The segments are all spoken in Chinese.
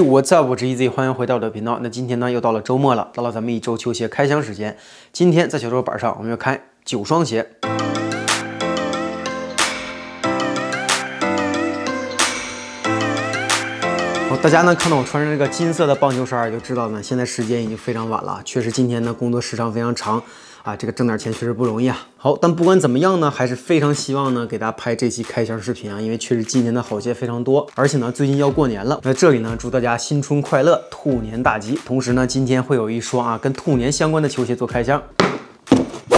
What's up？我是 EZ，欢迎回到我的频道。那今天呢，又到了周末了，到了咱们一周球鞋开箱时间。今天在小桌板上，我们要开九双鞋。大家呢看到我穿着这个金色的棒球衫，就知道呢，现在时间已经非常晚了。确实，今天呢工作时长非常长。啊，这个挣点钱确实不容易啊。好，但不管怎么样呢，还是非常希望呢给大家拍这期开箱视频啊，因为确实今年的好鞋非常多，而且呢最近要过年了。那这里呢祝大家新春快乐，兔年大吉。同时呢，今天会有一双啊跟兔年相关的球鞋做开箱。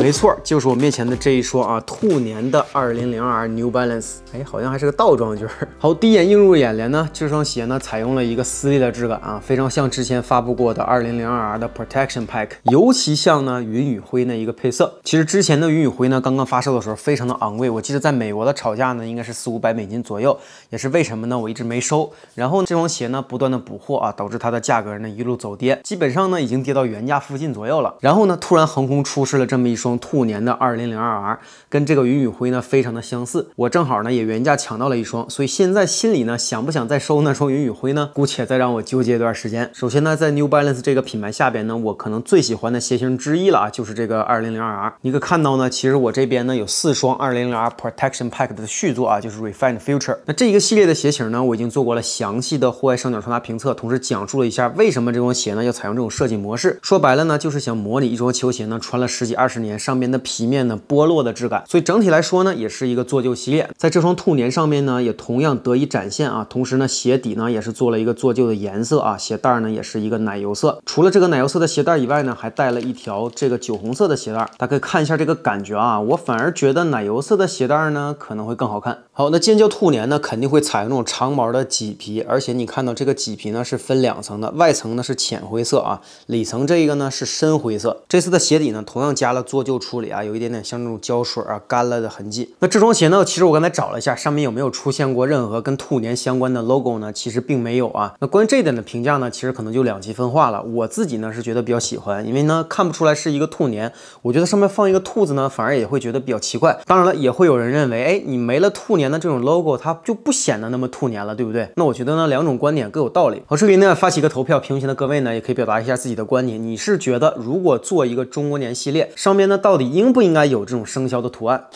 没错，就是我面前的这一双啊，兔年的二零零二 New Balance，哎，好像还是个倒装句儿。好，第一眼映入眼帘呢，这双鞋呢采用了一个撕裂的质感啊，非常像之前发布过的二零零二 R 的 Protection Pack，尤其像呢云雨灰那一个配色。其实之前的云雨灰呢，刚刚发售的时候非常的昂贵，我记得在美国的炒价呢应该是四五百美金左右，也是为什么呢？我一直没收。然后这双鞋呢不断的补货啊，导致它的价格呢一路走跌，基本上呢已经跌到原价附近左右了。然后呢突然横空出世了这么一双。兔年的二零零二 R 跟这个云雨灰呢非常的相似，我正好呢也原价抢到了一双，所以现在心里呢想不想再收那双云雨灰呢？姑且再让我纠结一段时间。首先呢，在 New Balance 这个品牌下边呢，我可能最喜欢的鞋型之一了啊，就是这个二零零二 R。你可看到呢，其实我这边呢有四双二零零 R Protection Pack 的续作啊，就是 Refined Future。那这一个系列的鞋型呢，我已经做过了详细的户外上脚穿搭评测，同时讲述了一下为什么这双鞋呢要采用这种设计模式。说白了呢，就是想模拟一双球鞋呢穿了十几二十年。上面的皮面呢剥落的质感，所以整体来说呢，也是一个做旧系列。在这双兔年上面呢，也同样得以展现啊。同时呢，鞋底呢也是做了一个做旧的颜色啊，鞋带呢也是一个奶油色。除了这个奶油色的鞋带以外呢，还带了一条这个酒红色的鞋带。大家可以看一下这个感觉啊，我反而觉得奶油色的鞋带呢可能会更好看。好，那尖叫兔年呢肯定会采用那种长毛的麂皮，而且你看到这个麂皮呢是分两层的，外层呢是浅灰色啊，里层这个呢是深灰色。这次的鞋底呢同样加了做旧。处理啊，有一点点像那种胶水啊干了的痕迹。那这双鞋呢，其实我刚才找了一下，上面有没有出现过任何跟兔年相关的 logo 呢？其实并没有啊。那关于这一点的评价呢，其实可能就两极分化了。我自己呢是觉得比较喜欢，因为呢看不出来是一个兔年，我觉得上面放一个兔子呢，反而也会觉得比较奇怪。当然了，也会有人认为，哎，你没了兔年的这种 logo，它就不显得那么兔年了，对不对？那我觉得呢，两种观点各有道理。我这里呢发起一个投票，屏幕前的各位呢也可以表达一下自己的观点。你是觉得如果做一个中国年系列，上面呢到底应不应该？有这种生肖的图案。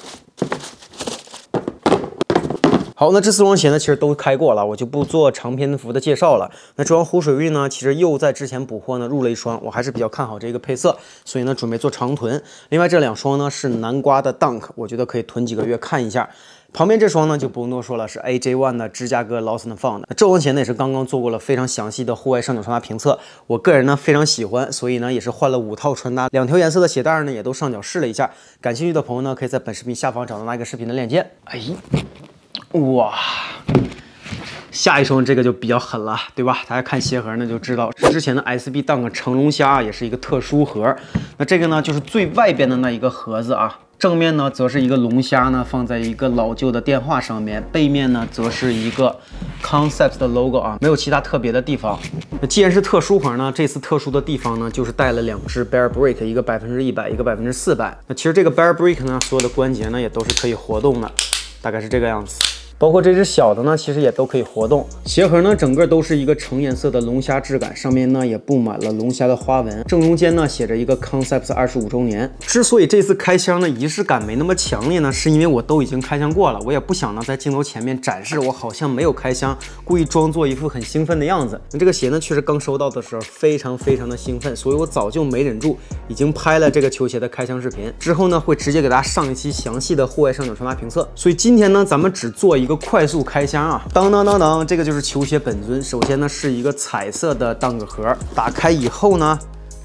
好，那这四双鞋呢，其实都开过了，我就不做长篇幅的介绍了。那这双湖水韵呢，其实又在之前补货呢，入了一双，我还是比较看好这个配色，所以呢，准备做长臀。另外这两双呢是南瓜的 Dunk，我觉得可以囤几个月看一下。旁边这双呢就不用多说了，是 AJ One 的芝加哥 Lost and Found。这双鞋呢也是刚刚做过了非常详细的户外上脚穿搭评测，我个人呢非常喜欢，所以呢也是换了五套穿搭，两条颜色的鞋带呢也都上脚试了一下。感兴趣的朋友呢可以在本视频下方找到那个视频的链接。哎，哇，下一双这个就比较狠了，对吧？大家看鞋盒呢就知道，之前的 SB Dunk 成龙虾也是一个特殊盒。那这个呢就是最外边的那一个盒子啊。正面呢，则是一个龙虾呢，放在一个老旧的电话上面；背面呢，则是一个 Concept 的 logo 啊，没有其他特别的地方。那既然是特殊款呢，这次特殊的地方呢，就是带了两只 Bear Brick，一个百分之一百，一个百分之四百。那其实这个 Bear Brick 呢，所有的关节呢，也都是可以活动的，大概是这个样子。包括这只小的呢，其实也都可以活动。鞋盒呢，整个都是一个橙颜色的龙虾质感，上面呢也布满了龙虾的花纹。正中间呢写着一个 Concepts 二十五周年。之所以这次开箱呢仪式感没那么强烈呢，是因为我都已经开箱过了，我也不想呢在镜头前面展示我好像没有开箱，故意装作一副很兴奋的样子。那这个鞋呢，确实刚收到的时候非常非常的兴奋，所以我早就没忍住，已经拍了这个球鞋的开箱视频。之后呢会直接给大家上一期详细的户外上脚穿搭评测。所以今天呢咱们只做一。一个快速开箱啊，当当当当，这个就是球鞋本尊。首先呢是一个彩色的当个盒，打开以后呢。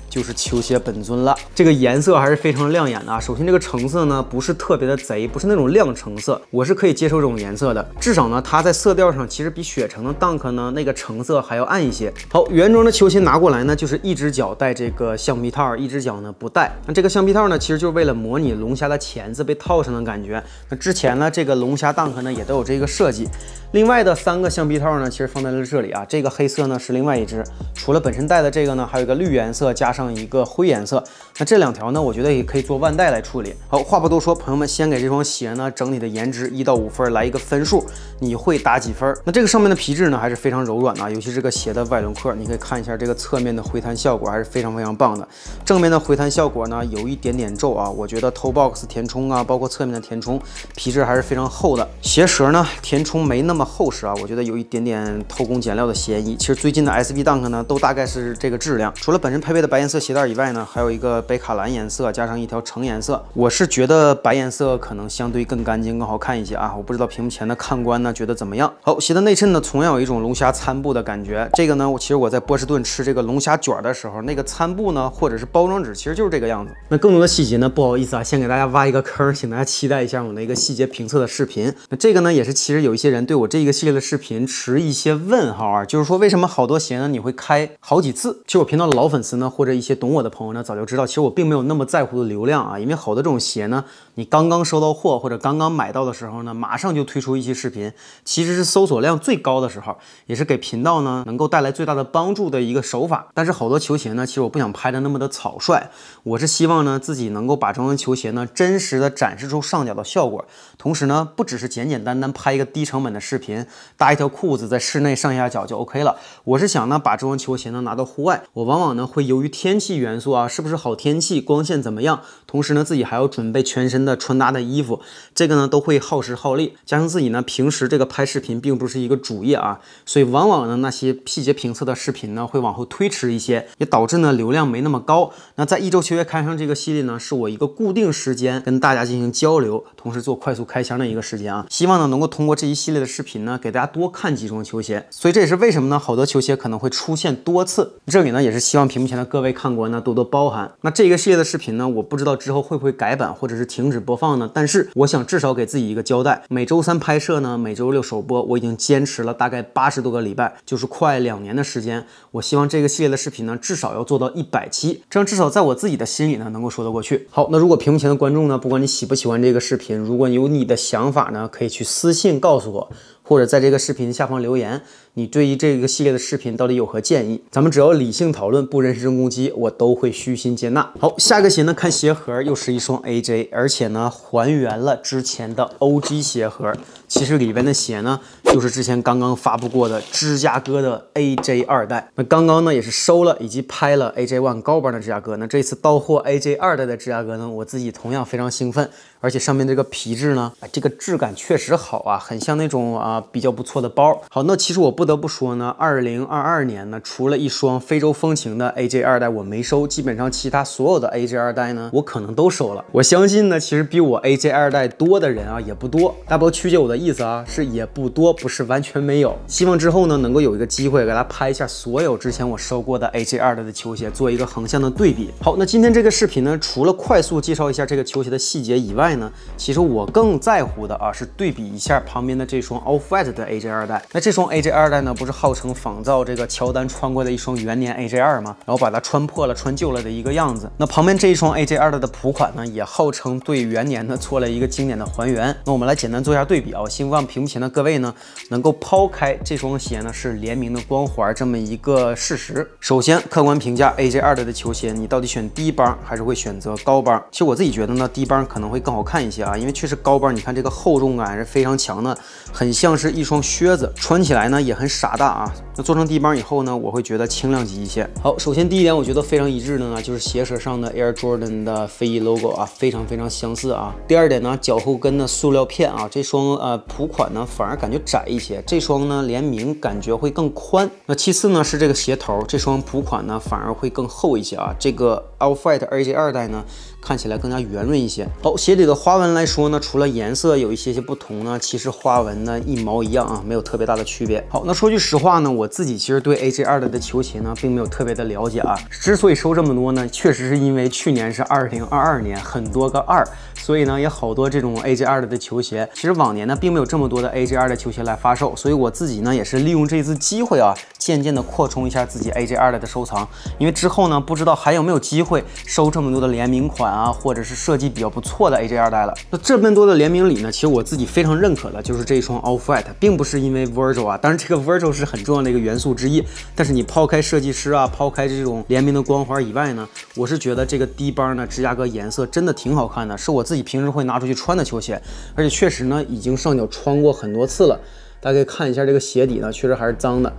就是球鞋本尊了，这个颜色还是非常亮眼的啊。首先这个橙色呢不是特别的贼，不是那种亮橙色，我是可以接受这种颜色的。至少呢它在色调上其实比雪橙的 Dunk 呢那个橙色还要暗一些。好，原装的球鞋拿过来呢，就是一只脚戴这个橡皮套，一只脚呢不戴。那这个橡皮套呢，其实就是为了模拟龙虾的钳子被套上的感觉。那之前呢这个龙虾 Dunk 呢也都有这个设计。另外的三个橡皮套呢，其实放在了这里啊。这个黑色呢是另外一只，除了本身带的这个呢，还有一个绿颜色加上一个灰颜色。那这两条呢，我觉得也可以做腕带来处理。好，话不多说，朋友们先给这双鞋呢整体的颜值一到五分来一个分数，你会打几分？那这个上面的皮质呢还是非常柔软的，尤其这个鞋的外轮廓，你可以看一下这个侧面的回弹效果还是非常非常棒的。正面的回弹效果呢有一点点皱啊，我觉得 Toe Box 填充啊，包括侧面的填充，皮质还是非常厚的。鞋舌呢填充没那么么厚实啊，我觉得有一点点偷工减料的嫌疑。其实最近的 SB Dunk 呢都大概是这个质量，除了本身配备的白颜色鞋带以外呢，还有一个北卡蓝颜色加上一条橙颜色。我是觉得白颜色可能相对更干净、更好看一些啊。我不知道屏幕前的看官呢觉得怎么样？好，鞋的内衬呢同样有一种龙虾餐布的感觉。这个呢，我其实我在波士顿吃这个龙虾卷的时候，那个餐布呢或者是包装纸其实就是这个样子。那更多的细节呢，不好意思啊，先给大家挖一个坑，请大家期待一下我的一个细节评测的视频。那这个呢也是其实有一些人对我这一个系列的视频持一些问号啊，就是说为什么好多鞋呢你会开好几次？其实我频道的老粉丝呢或者一些懂我的朋友呢早就知道，其实我并没有那么在乎的流量啊，因为好多这种鞋呢，你刚刚收到货或者刚刚买到的时候呢，马上就推出一期视频，其实是搜索量最高的时候，也是给频道呢能够带来最大的帮助的一个手法。但是好多球鞋呢，其实我不想拍的那么的草率，我是希望呢自己能够把这双球鞋呢真实的展示出上脚的效果，同时呢不只是简简单单拍一个低成本的视频，频搭一条裤子在室内上下脚就 OK 了。我是想呢把这双球鞋呢拿到户外，我往往呢会由于天气元素啊，是不是好天气，光线怎么样，同时呢自己还要准备全身的穿搭的衣服，这个呢都会耗时耗力，加上自己呢平时这个拍视频并不是一个主业啊，所以往往呢那些细节评测的视频呢会往后推迟一些，也导致呢流量没那么高。那在一周球鞋开箱这个系列呢，是我一个固定时间跟大家进行交流，同时做快速开箱的一个时间啊，希望呢能够通过这一系列的视频频呢给大家多看几双球鞋，所以这也是为什么呢好多球鞋可能会出现多次，这里呢也是希望屏幕前的各位看官呢多多包涵。那这个系列的视频呢，我不知道之后会不会改版或者是停止播放呢？但是我想至少给自己一个交代，每周三拍摄呢，每周六首播，我已经坚持了大概八十多个礼拜，就是快两年的时间。我希望这个系列的视频呢，至少要做到一百期，这样至少在我自己的心里呢，能够说得过去。好，那如果屏幕前的观众呢，不管你喜不喜欢这个视频，如果有你的想法呢，可以去私信告诉我，或者在这个视频下方留言。你对于这个系列的视频到底有何建议？咱们只要理性讨论，不人身攻击，我都会虚心接纳。好，下个鞋呢，看鞋盒又是一双 AJ，而且呢还原了之前的 OG 鞋盒。其实里边的鞋呢，就是之前刚刚发布过的芝加哥的 AJ 二代。那刚刚呢也是收了以及拍了 AJ One 高帮的芝加哥。那这次到货 AJ 二代的芝加哥呢，我自己同样非常兴奋。而且上面这个皮质呢，哎，这个质感确实好啊，很像那种啊比较不错的包。好，那其实我不得不说呢，二零二二年呢，除了一双非洲风情的 AJ 二代我没收，基本上其他所有的 AJ 二代呢，我可能都收了。我相信呢，其实比我 AJ 二代多的人啊也不多。大不曲解我的意思啊，是也不多，不是完全没有。希望之后呢，能够有一个机会给大家拍一下所有之前我收过的 AJ 二代的球鞋，做一个横向的对比。好，那今天这个视频呢，除了快速介绍一下这个球鞋的细节以外呢，其实我更在乎的啊是对比一下旁边的这双 Off White 的 AJ 二代。那这双 AJ 二代呢，不是号称仿造这个乔丹穿过的一双元年 AJ 二吗？然后把它穿破了、穿旧了的一个样子。那旁边这一双 AJ 二代的普款呢，也号称对元年呢做了一个经典的还原。那我们来简单做一下对比啊，希望屏幕前的各位呢，能够抛开这双鞋呢是联名的光环这么一个事实。首先，客观评价 AJ 二代的球鞋，你到底选低帮还是会选择高帮？其实我自己觉得呢，低帮可能会更好看一些啊，因为确实高帮，你看这个厚重感是非常强的，很像是一双靴子，穿起来呢也很傻大啊。那做成低帮以后呢，我会觉得轻量级一些。好，首先第一点，我觉得非常一致的呢，就是鞋舌上的 Air Jordan 的飞翼 logo 啊，非常非常相似啊。第二点呢，脚后跟的塑料片啊，这双呃普款呢反而感觉窄一些，这双呢联名感觉会更宽。那其次呢是这个鞋头，这双普款呢反而会更厚一些啊。这个 Off White AJ 二代呢。看起来更加圆润一些。好，鞋底的花纹来说呢，除了颜色有一些些不同呢，其实花纹呢一毛一样啊，没有特别大的区别。好，那说句实话呢，我自己其实对 AJ 二代的球鞋呢，并没有特别的了解啊。之所以收这么多呢，确实是因为去年是二零二二年，很多个二。所以呢，也好多这种 AJ 二代的球鞋。其实往年呢，并并没有这么多的 AJ 二的球鞋来发售。所以我自己呢，也是利用这次机会啊，渐渐的扩充一下自己 AJ 二的收藏。因为之后呢，不知道还有没有机会收这么多的联名款啊，或者是设计比较不错的 AJ 二代了。那这么多的联名里呢，其实我自己非常认可的就是这一双 Off White，并不是因为 Virgil 啊，当然这个 Virgil 是很重要的一个元素之一。但是你抛开设计师啊，抛开这种联名的光环以外呢，我是觉得这个低帮呢，芝加哥颜色真的挺好看的，是我自己平时会拿出去。穿的球鞋，而且确实呢，已经上脚穿过很多次了。大家可以看一下这个鞋底呢，确实还是脏的。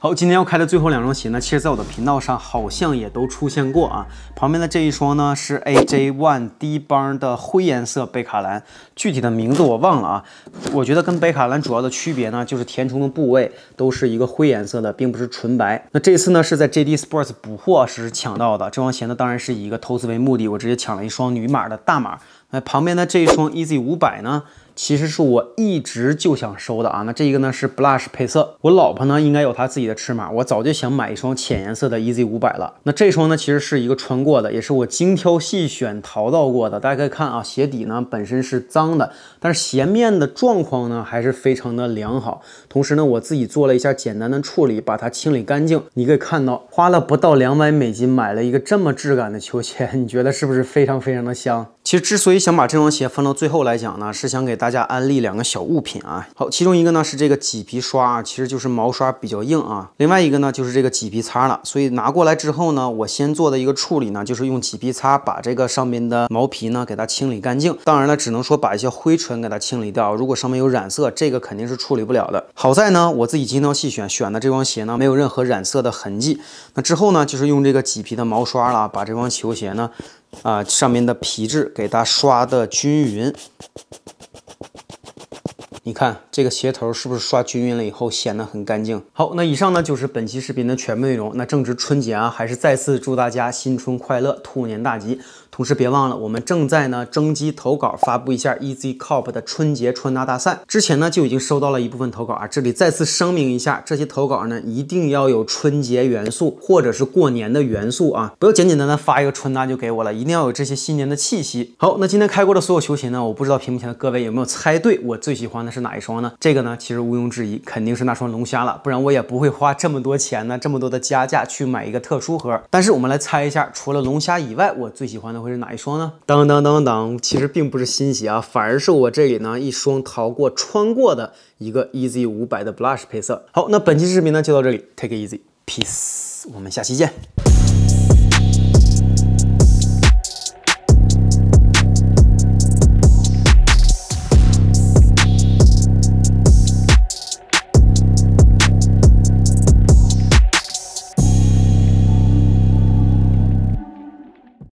好，今天要开的最后两双鞋呢，其实在我的频道上好像也都出现过啊。旁边的这一双呢是 AJ One 低帮的灰颜色贝卡蓝，具体的名字我忘了啊。我觉得跟贝卡蓝主要的区别呢，就是填充的部位都是一个灰颜色的，并不是纯白。那这次呢是在 JD Sports 补货时抢到的，这双鞋呢当然是以一个投资为目的，我直接抢了一双女码的大码。那旁边的这一双 EZ 五百呢？其实是我一直就想收的啊，那这一个呢是 blush 配色，我老婆呢应该有她自己的尺码，我早就想买一双浅颜色的 EZ 五百了。那这双呢其实是一个穿过的，也是我精挑细选淘到过的。大家可以看啊，鞋底呢本身是脏的，但是鞋面的状况呢还是非常的良好。同时呢，我自己做了一下简单的处理，把它清理干净。你可以看到，花了不到两百美金买了一个这么质感的球鞋，你觉得是不是非常非常的香？其实之所以想把这双鞋放到最后来讲呢，是想给大大家安利两个小物品啊，好，其中一个呢是这个麂皮刷啊，其实就是毛刷比较硬啊。另外一个呢就是这个麂皮擦了，所以拿过来之后呢，我先做的一个处理呢，就是用麂皮擦把这个上面的毛皮呢给它清理干净。当然了，只能说把一些灰尘给它清理掉。如果上面有染色，这个肯定是处理不了的。好在呢，我自己精挑细选选的这双鞋呢，没有任何染色的痕迹。那之后呢，就是用这个麂皮的毛刷了，把这双球鞋呢，啊上面的皮质给它刷的均匀。你看这个鞋头是不是刷均匀了以后显得很干净？好，那以上呢就是本期视频的全部内容。那正值春节啊，还是再次祝大家新春快乐，兔年大吉。同时别忘了，我们正在呢征集投稿，发布一下 Easy Cop 的春节穿搭大赛。之前呢就已经收到了一部分投稿啊，这里再次声明一下，这些投稿呢一定要有春节元素或者是过年的元素啊，不要简简单单发一个穿搭就给我了，一定要有这些新年的气息。好，那今天开过的所有球鞋呢，我不知道屏幕前的各位有没有猜对我最喜欢的是哪一双呢？这个呢其实毋庸置疑，肯定是那双龙虾了，不然我也不会花这么多钱呢，这么多的加价去买一个特殊盒。但是我们来猜一下，除了龙虾以外，我最喜欢的会是哪一双呢？当当当当，其实并不是新鞋啊，反而是我这里呢一双淘过穿过的一个 EZ 五百的 blush 配色。好，那本期视频呢就到这里，take easy，peace，我们下期见。